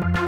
Bye.